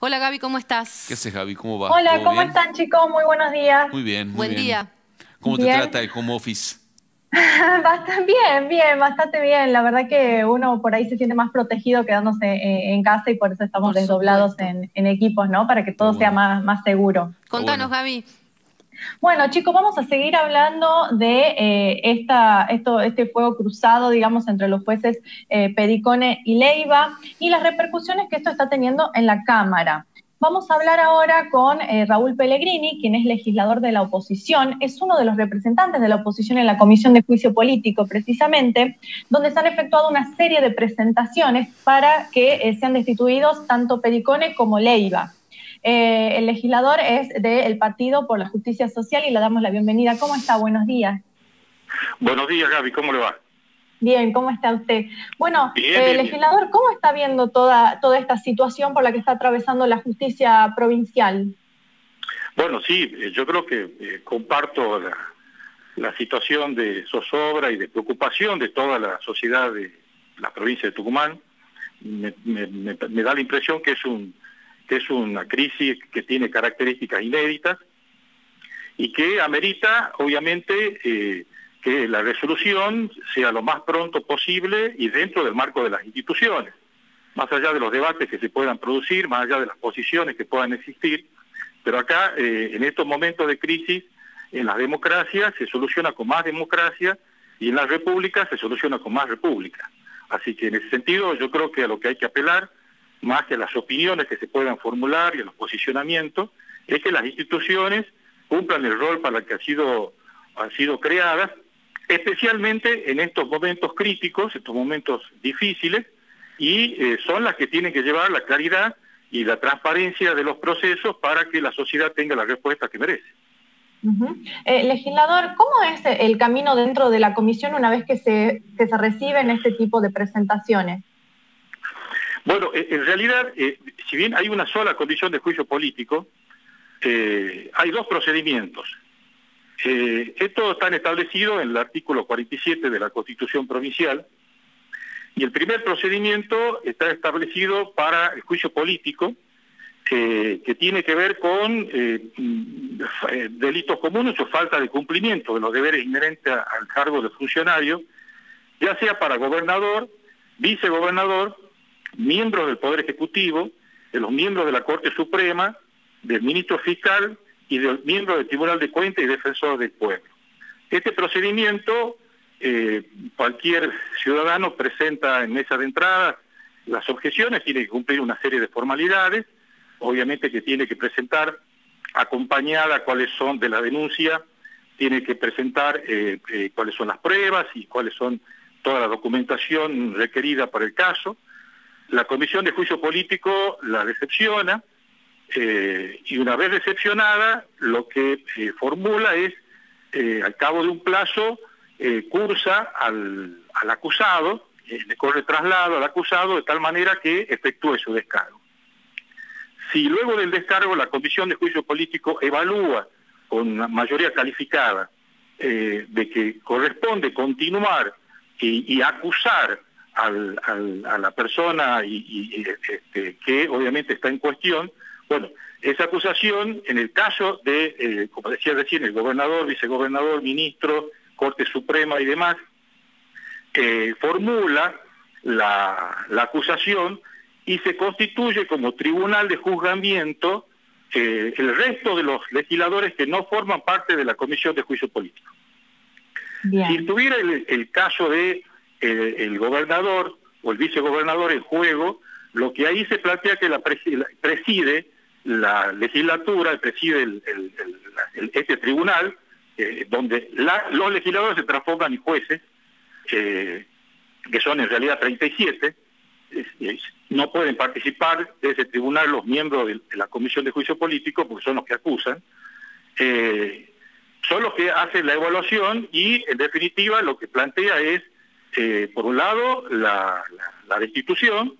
Hola Gaby, ¿cómo estás? ¿Qué haces Gaby? ¿Cómo va? Hola, ¿cómo están chicos? Muy buenos días. Muy bien, muy Buen bien. día. ¿Cómo te trata el home office? bastante bien, bien, bastante bien. La verdad que uno por ahí se siente más protegido quedándose eh, en casa y por eso estamos desdoblados en, equipos, ¿no? Para que todo sea más, más seguro. Contanos, Gaby. Bueno, chicos, vamos a seguir hablando de eh, esta, esto, este fuego cruzado, digamos, entre los jueces eh, Pedicone y Leiva y las repercusiones que esto está teniendo en la Cámara. Vamos a hablar ahora con eh, Raúl Pellegrini, quien es legislador de la oposición, es uno de los representantes de la oposición en la Comisión de Juicio Político, precisamente, donde se han efectuado una serie de presentaciones para que sean destituidos tanto Pericone como Leiva. Eh, el legislador es del Partido por la Justicia Social y le damos la bienvenida. ¿Cómo está? Buenos días. Buenos días, Gaby. ¿Cómo le va? Bien, ¿cómo está usted? Bueno, eh, legislador, ¿cómo está viendo toda, toda esta situación por la que está atravesando la justicia provincial? Bueno, sí, eh, yo creo que eh, comparto la, situación de zozobra y de preocupación de toda la sociedad de la provincia de Tucumán. Me, da la impresión que es, un, que es una crisis que tiene características inéditas y que amerita, obviamente, que la resolución sea lo más pronto posible y dentro del marco de las instituciones, más allá de los debates que se puedan producir, más allá de las posiciones que puedan existir, pero acá, eh, en estos momentos de crisis, en las democracias se soluciona con más democracia y en las repúblicas se soluciona con más república. Así que en ese sentido yo creo que a lo que hay que apelar, más que las opiniones que se puedan formular y los posicionamientos, es que las instituciones cumplan el rol para el que ha sido, han sido creadas especialmente en estos momentos críticos, estos momentos difíciles, y eh, son las que tienen que llevar la claridad y la transparencia de los procesos para que la sociedad tenga la respuesta que merece. Eh, legislador, ¿cómo es el camino dentro de la comisión una vez que se, que se reciben este tipo de presentaciones? Bueno, eh, en realidad, si bien hay una sola condición de juicio político, hay dos procedimientos. Eh, esto está establecido en el artículo 47 de la Constitución Provincial y el primer procedimiento está establecido para el juicio político que tiene que ver con eh, eh, delitos comunes o falta de cumplimiento de los deberes inherentes al cargo de funcionario, ya sea para gobernador, vicegobernador, miembros del Poder Ejecutivo, de los miembros de la Corte Suprema, del ministro fiscal y de miembro del Tribunal de Cuentas y defensor del pueblo. Este procedimiento, eh, cualquier ciudadano presenta en mesa de entrada las objeciones, tiene que cumplir una serie de formalidades, obviamente que tiene que presentar acompañada cuáles son de la denuncia, tiene que presentar eh, eh, cuáles son las pruebas y cuáles son toda la documentación requerida para el caso. La Comisión de Juicio Político la decepciona, eh, y una vez recepcionada, lo que eh, formula es, eh, al cabo de un plazo, cursa al, al acusado, le corre traslado al acusado de tal manera que efectúe su descargo. Si luego del descargo la Comisión de Juicio Político evalúa con mayoría calificada de que corresponde continuar y, acusar al, a la persona y, este, que obviamente está en cuestión, bueno, esa acusación, en el caso de, eh, como decía recién, el gobernador, vicegobernador, ministro, Corte Suprema y demás, eh, formula la, acusación y se constituye como tribunal de juzgamiento eh, el resto de los legisladores que no forman parte de la Comisión de Juicio Político. Si tuviera el, caso de el gobernador o el vicegobernador en juego, lo que ahí se plantea que la preside la legislatura preside este tribunal, eh, donde los legisladores se transforman en jueces, que son en realidad 37, no pueden participar de ese tribunal los miembros de, la Comisión de Juicio Político, porque son los que acusan, eh, son los que hacen la evaluación y, en definitiva, lo que plantea es, eh, por un lado, la destitución,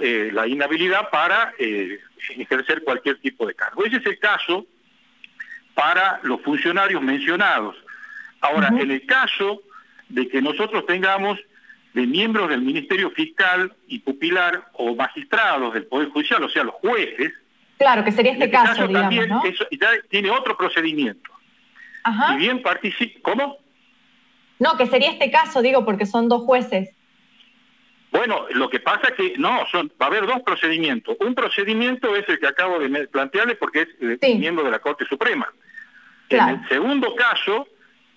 eh, la inhabilidad para eh, ejercer cualquier tipo de cargo. Ese es el caso para los funcionarios mencionados. Ahora, en el caso de que nosotros tengamos de miembros del Ministerio Fiscal y Pupilar o magistrados del Poder Judicial, o sea, los jueces. Claro, que sería este, este caso, digamos, también ya tiene otro procedimiento. Ajá. bien participa... ¿Cómo? No, que sería este caso, digo, porque son dos jueces. Bueno, lo que pasa es que no, son, va a haber dos procedimientos. Un procedimiento es el que acabo de plantearle porque es eh, miembro de la Corte Suprema. En el segundo caso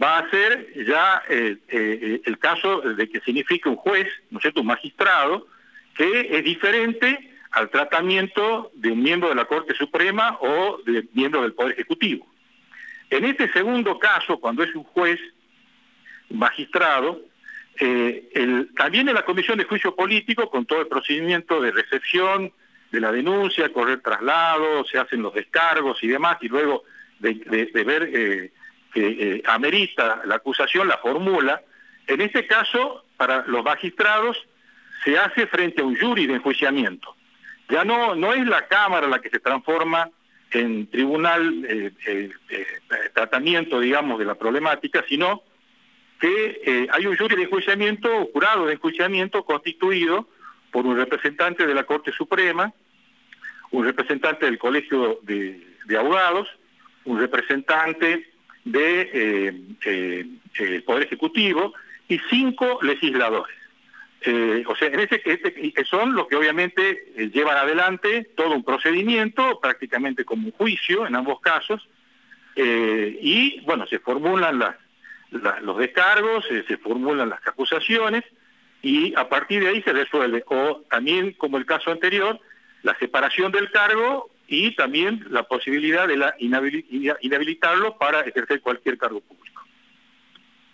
va a ser ya eh, eh, el caso de que signifique un juez, ¿no es cierto?, un magistrado, que es diferente al tratamiento de un miembro de la Corte Suprema o de miembro del Poder Ejecutivo. En este segundo caso, cuando es un juez, magistrado, eh, también en la Comisión de Juicio Político, con todo el procedimiento de recepción de la denuncia, correr traslado, se hacen los descargos y demás, y luego de, ver eh, que eh, amerita la acusación, la formula. En este caso, para los magistrados, se hace frente a un jury de enjuiciamiento. Ya no, no es la Cámara la que se transforma en tribunal eh, tratamiento, digamos, de la problemática, sino que eh, hay un jury de enjuiciamiento, jurado de enjuiciamiento constituido por un representante de la Corte Suprema, un representante del Colegio de, Abogados, un representante del de, eh, eh, Poder Ejecutivo y cinco legisladores. o sea, en ese, este, son los que obviamente llevan adelante todo un procedimiento, prácticamente como un juicio en ambos casos, y bueno, se formulan las los descargos, eh, se formulan las acusaciones y a partir de ahí se resuelve. O también, como el caso anterior, la separación del cargo y también la posibilidad de la inhabilitarlo para ejercer cualquier cargo público.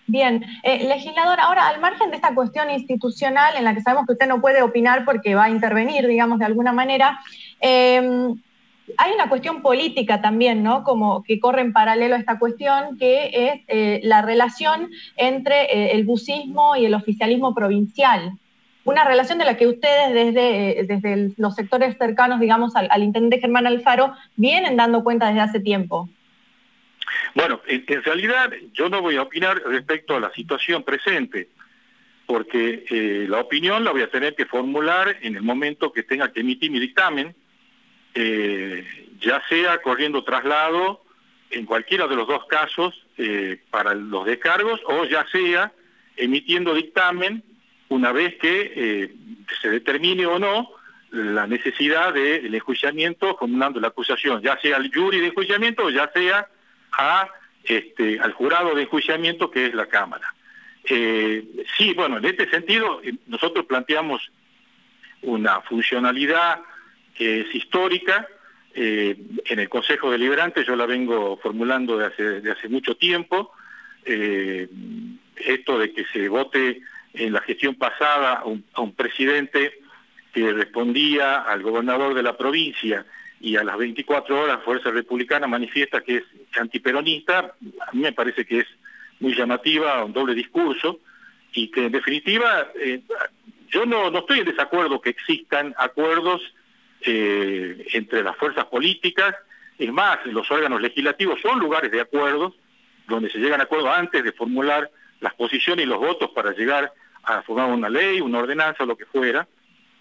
Bien, eh, legislador, ahora al margen de esta cuestión institucional en la que sabemos que usted no puede opinar porque va a intervenir, digamos, de alguna manera, eh, hay una cuestión política también, ¿no? Como que corre en paralelo a esta cuestión, que es eh, la relación entre eh, el bucismo y el oficialismo provincial. Una relación de la que ustedes desde, eh, desde los sectores cercanos, digamos, al, intendente Germán Alfaro, vienen dando cuenta desde hace tiempo. Bueno, en, realidad yo no voy a opinar respecto a la situación presente, porque la opinión la voy a tener que formular en el momento que tenga que emitir mi dictamen, eh, ya sea corriendo traslado en cualquiera de los dos casos eh, para los descargos o ya sea emitiendo dictamen una vez que eh, se determine o no la necesidad del enjuiciamiento formulando la acusación, ya sea al jury de enjuiciamiento o ya sea a, este, al jurado de enjuiciamiento que es la Cámara. sí, bueno, en este sentido nosotros planteamos una funcionalidad que es histórica. Eh, en el Consejo Deliberante yo la vengo formulando de hace, mucho tiempo. Eh, esto de que se vote en la gestión pasada a un, presidente que respondía al gobernador de la provincia y a las 24 horas Fuerza Republicana manifiesta que es antiperonista, a mí me parece que es muy llamativa, un doble discurso, y que en definitiva eh, yo no, no estoy en desacuerdo que existan acuerdos eh, entre las fuerzas políticas. Es más, los órganos legislativos son lugares de acuerdos, donde se llegan a acuerdos antes de formular las posiciones y los votos para llegar a formar una ley, una ordenanza, lo que fuera,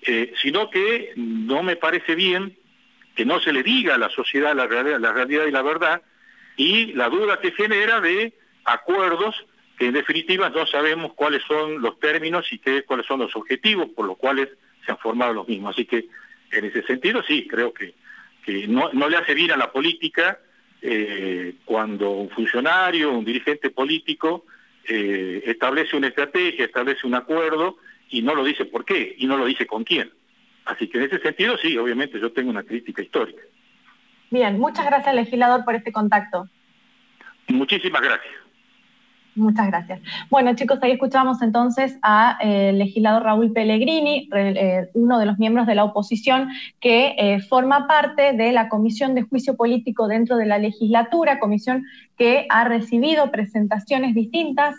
eh, sino que no me parece bien que no se le diga a la sociedad la realidad, la realidad y la verdad, y la duda que genera de acuerdos que en definitiva no sabemos cuáles son los términos y qué, cuáles son los objetivos por los cuales se han formado los mismos. Así que en ese sentido, sí, creo que, no, le hace bien a la política eh, cuando un funcionario, un dirigente político eh, establece una estrategia, establece un acuerdo y no lo dice por qué y no lo dice con quién. Así que en ese sentido, sí, obviamente yo tengo una crítica histórica. Bien, muchas gracias, legislador, por este contacto. Muchísimas gracias. Muchas gracias. Bueno, chicos, ahí escuchamos entonces al eh, legislador Raúl Pellegrini, eh, uno de los miembros de la oposición que eh, forma parte de la Comisión de Juicio Político dentro de la legislatura, comisión que ha recibido presentaciones distintas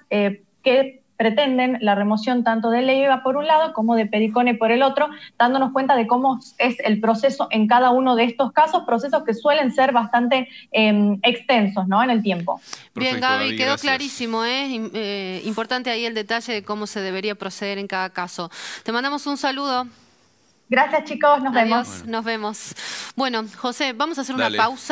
que pretenden la remoción tanto de Leiva por un lado como de Pericone por el otro, dándonos cuenta de cómo es el proceso en cada uno de estos casos, procesos que suelen ser bastante em, extensos ¿no? en el tiempo. Bien, Gaby, quedó clarísimo. ¿eh? ¿eh? importante ahí el detalle de cómo se debería proceder en cada caso. Te mandamos un saludo. Gracias chicos, nos vemos. Nos vemos. Bueno, José, vamos a hacer una pausa.